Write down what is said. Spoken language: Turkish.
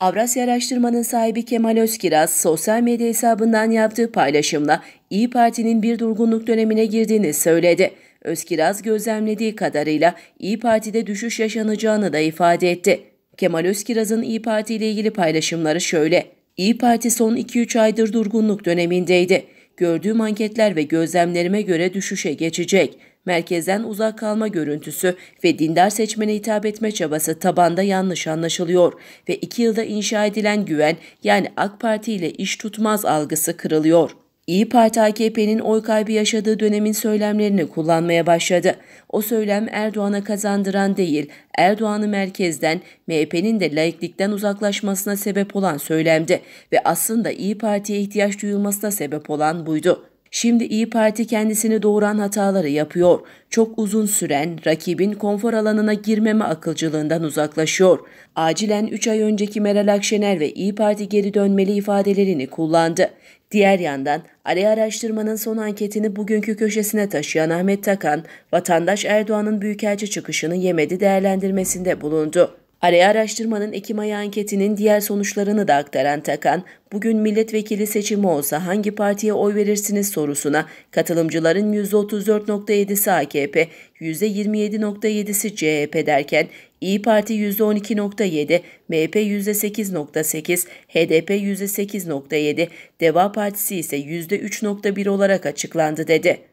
Avrasya Araştırma'nın sahibi Kemal Özkiraz, sosyal medya hesabından yaptığı paylaşımla İyi Parti'nin bir durgunluk dönemine girdiğini söyledi. Özkiraz gözlemlediği kadarıyla İyi Parti'de düşüş yaşanacağını da ifade etti. Kemal Özkiraz'ın İyi Parti ile ilgili paylaşımları şöyle. İyi Parti son 2-3 aydır durgunluk dönemindeydi. Gördüğüm anketler ve gözlemlerime göre düşüşe geçecek. Merkezden uzak kalma görüntüsü ve dindar seçmene hitap etme çabası tabanda yanlış anlaşılıyor ve iki yılda inşa edilen güven yani AK Parti ile iş tutmaz algısı kırılıyor. İyi Parti AKP'nin oy kaybı yaşadığı dönemin söylemlerini kullanmaya başladı. O söylem Erdoğan'a kazandıran değil, Erdoğan'ı merkezden, MHP'nin de laiklikten uzaklaşmasına sebep olan söylemdi ve aslında İyi Parti'ye ihtiyaç duyulmasına sebep olan buydu. Şimdi İyi Parti kendisini doğuran hataları yapıyor. Çok uzun süren rakibin konfor alanına girmeme akılcılığından uzaklaşıyor. Acilen 3 ay önceki Meral Akşener ve İyi Parti geri dönmeli ifadelerini kullandı. Diğer yandan Ali Araştırma'nın son anketini bugünkü köşesine taşıyan Ahmet Takan, vatandaş Erdoğan'ın büyükelçi çıkışını yemedi değerlendirmesinde bulundu. Araya araştırmanın Ekim ayı anketinin diğer sonuçlarını da aktaran Takan, bugün milletvekili seçimi olsa hangi partiye oy verirsiniz sorusuna katılımcıların %34.7'si AKP, %27.7'si CHP derken İyi Parti %12.7, MHP %8.8, HDP %8.7, Deva Partisi ise %3.1 olarak açıklandı dedi.